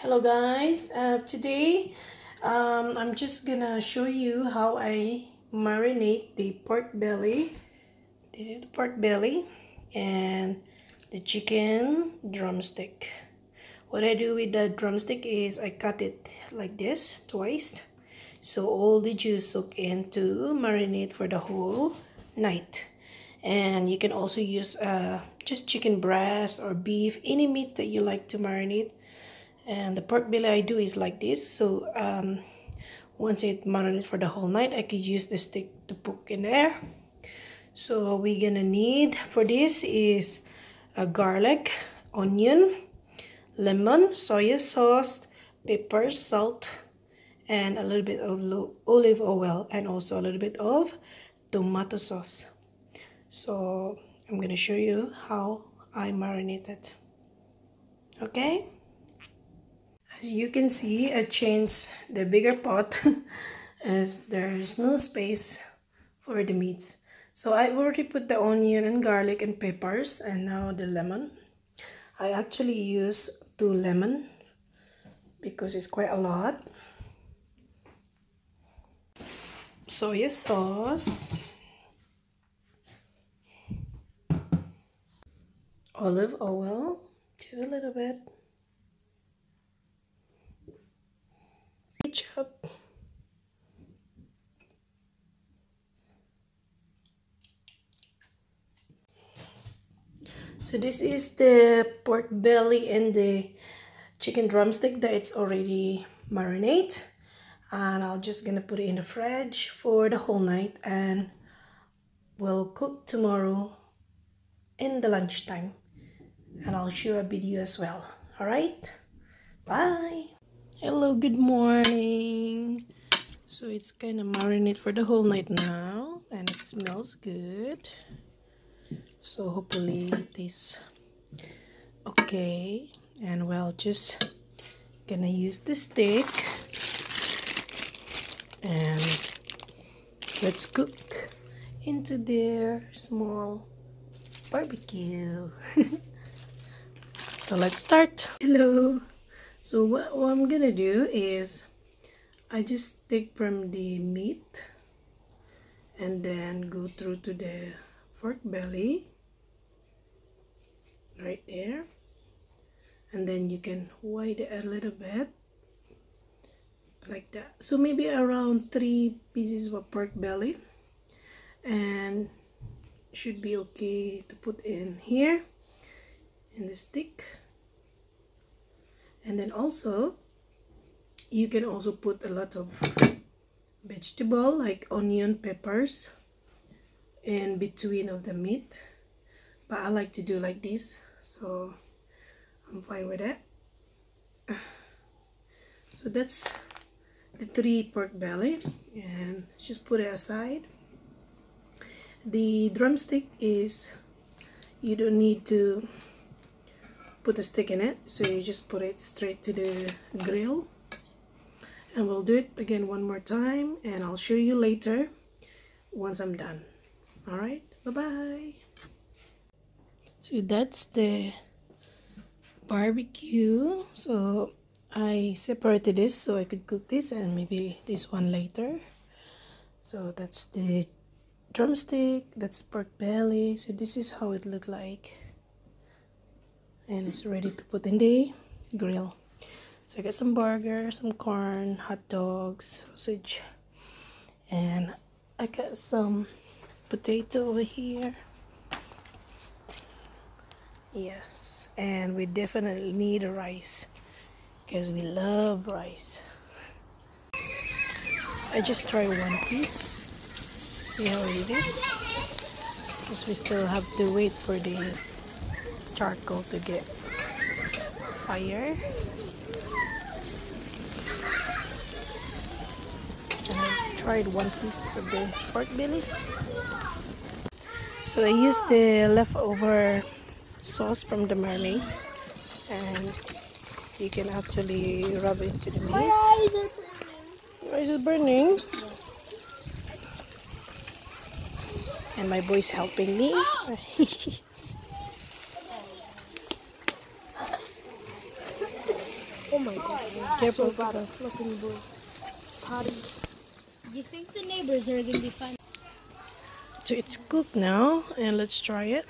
hello guys. Uh, today um, I'm just gonna show you how I marinate the pork belly. This is the pork belly and the chicken drumstick. What I do with the drumstick is I cut it like this twice. So all the juice soak in to marinate for the whole night. And you can also use uh, just chicken breast or beef any meat that you like to marinate and the pork belly I do is like this. So um, once it marinated for the whole night I could use the stick to poke in there so we're gonna need for this is a garlic onion lemon soy sauce pepper salt and a little bit of olive oil and also a little bit of tomato sauce. So I'm gonna show you how I marinate it. Okay as you can see I changed the bigger pot as there's no space for the meats. So I already put the onion and garlic and peppers and now the lemon. I actually use two lemon because it's quite a lot. Soy sauce. Olive oil just a little bit so this is the pork belly and the chicken drumstick that it's already marinate and I'll just gonna put it in the fridge for the whole night and we'll cook tomorrow in the lunchtime and I'll show a video as well. Alright? Bye! Hello, good morning! So it's kind of marinate for the whole night now and it smells good. So hopefully it is okay. And well, just gonna use the stick and let's cook into their small barbecue. so let's start hello so what, what i'm gonna do is i just take from the meat and then go through to the pork belly right there. And then you can wide it a little bit like that. So maybe around three pieces of pork belly. And should be okay to put in here in the stick and then also you can also put a lot of vegetable like onion peppers in between of the meat. But I like to do like this so I'm fine with that. So that's the three pork belly and just put it aside. The drumstick is you don't need to put a stick in it so you just put it straight to the grill. And we'll do it again one more time and I'll show you later once I'm done. Alright bye bye so that's the barbecue. So I separated this so I could cook this and maybe this one later. So that's the drumstick that's pork belly. So this is how it look like and it's ready to put in the grill. So I got some burger some corn hot dogs sausage and I got some potato over here. Yes and we definitely need rice because we love rice. I just try one piece see how it is because we still have to wait for the charcoal to get fire. And I tried one piece of the pork belly. So I used the leftover sauce from the marinade and you can actually rub it into the meat. Why is it burning? And my boy's helping me. my god. Careful, got a flipping boy. Potty. You think the neighbors are gonna be fine? So it's cooked now, and let's try it.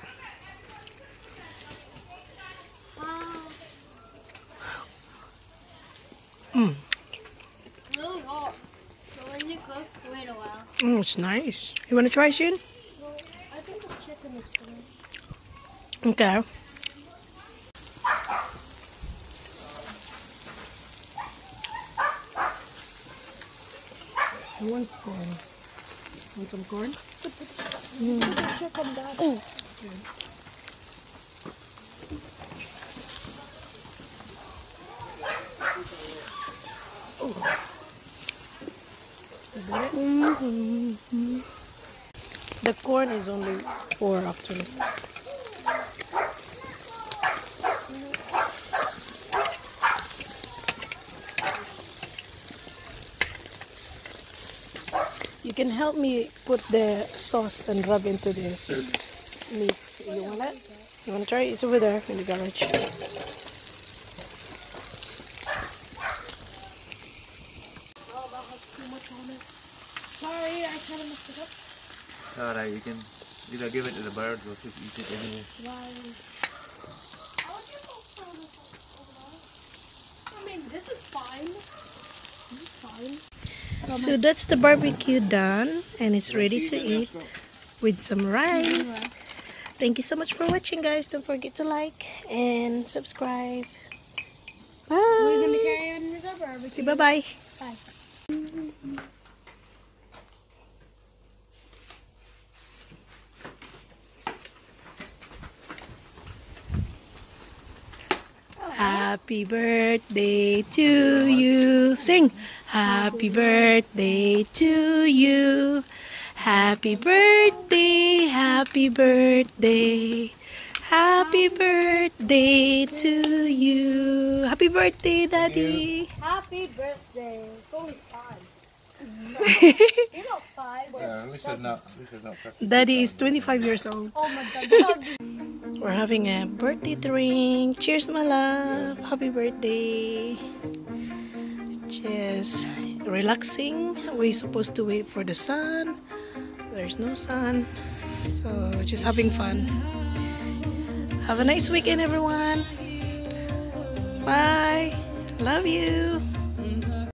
Mm. Really hot. So when you cook, wait a while. Mm, it's nice. You want to try, Shin? I think the chicken is finished. Okay. One corn. Want some corn? Put the chicken down. Oh. The corn is only four actually. You can help me put the sauce and rub into the meat. You want that? You want to try? It's over there in the garage. Oh, I have some tomatoes. Sorry, I kind of messed it up. Alright, you can either give it to the birds or just eat it anyway. I mean, this is fine. This is fine. So that's the barbecue done and it's ready to eat with some rice. Thank you so much for watching guys. Don't forget to like and subscribe. We're Bye. gonna carry on with our barbecue. Bye bye. Bye. Happy birthday to you. Sing. Happy birthday to you. Happy birthday, happy birthday. Happy birthday to you. Happy birthday, Daddy. Happy birthday. It's only five. You're not five. Yeah, at least it's not, at least it's not perfect. Daddy is 25 years old. Oh my god. We're having a birthday drink. Cheers, my love. Happy birthday. Just relaxing. We're supposed to wait for the sun. There's no sun. So, just having fun. Have a nice weekend, everyone. Bye. Love you.